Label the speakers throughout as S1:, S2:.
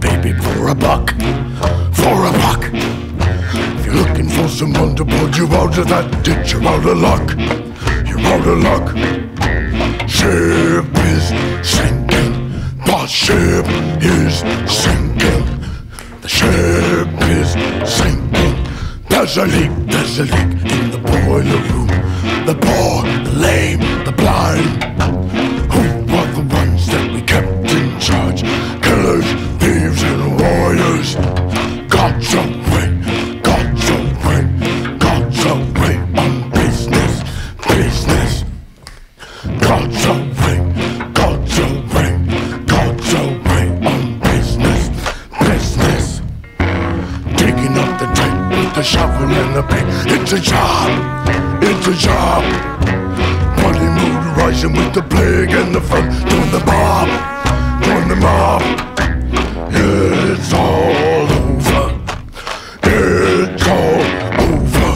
S1: baby, for a buck, for a buck. If you're looking for someone to pull you out of that ditch, you're out of luck. You're out of luck. Ship is sinking. The ship is sinking. The ship is sinking. There's a leak, there's a leak in the boiler room. The poor, the lame, the blind. The shovel and the pick. It's a job, it's a job. Bloody mood rising with the plague and the fun. Doing the mob, doing the mob. It's all over. It's all over.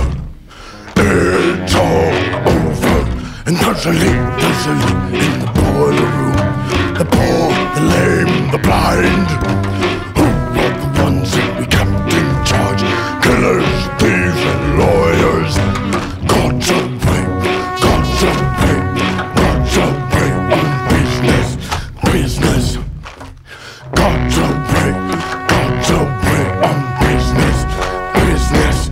S1: It's all over. And there's a leak, there's a leak in the boiler God's away, God's away on business, business.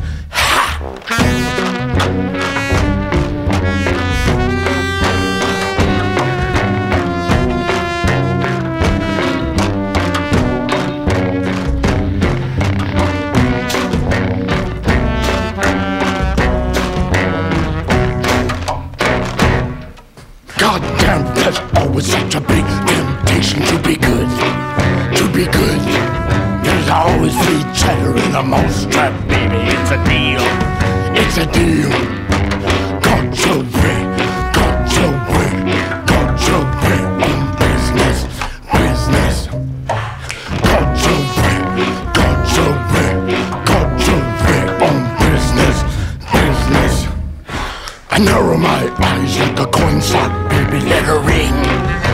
S1: God damn, there's always such a big temptation to be good. Be good. There's always free cheddar in a mousetrap, baby. It's a deal. It's a deal. God's away. God's away. God's away on business. Business. God's away. God's away. God's away on business. Business. I narrow my eyes like a coin slot, baby. Let her ring